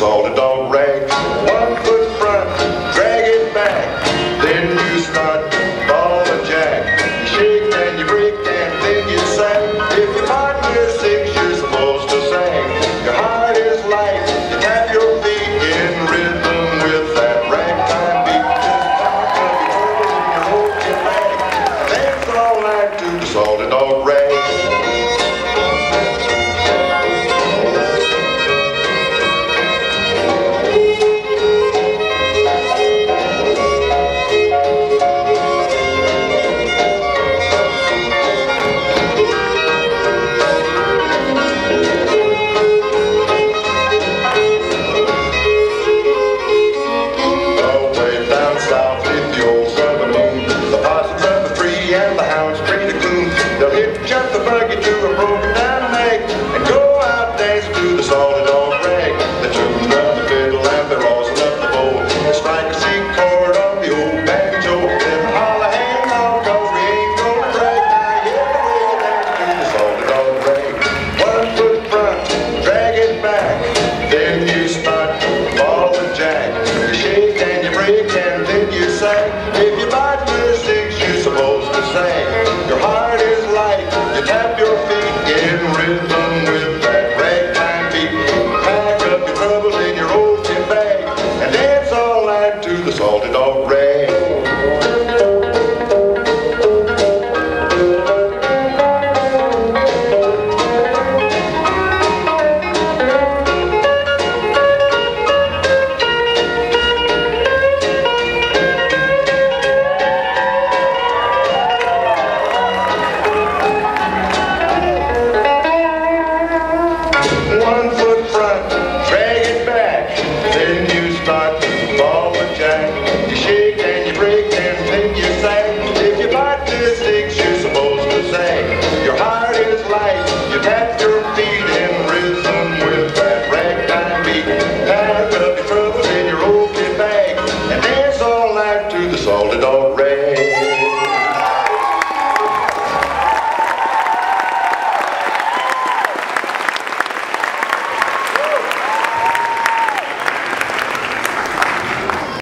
all the dog rag. One foot front, drag it back. Then you start ball and jack. You shake and you break and then you sang. If your partner sings, you're supposed to sing. Your heart is light. You tap your feet in rhythm with that ragtime beat. Just talk of your and your whole Dance all night to the salty dog rag. The old sang. Your heart is light, you tap your feet in rhythm with that ragtime beat. Pack up your troubles in your old tin bag and dance all night to the salty dog rag. one foot front, drag it back. Then you start to ball and jack. You shake and you break and then you sag. If you bite the sticks, you're supposed to say Your heart is light, you tap your feet.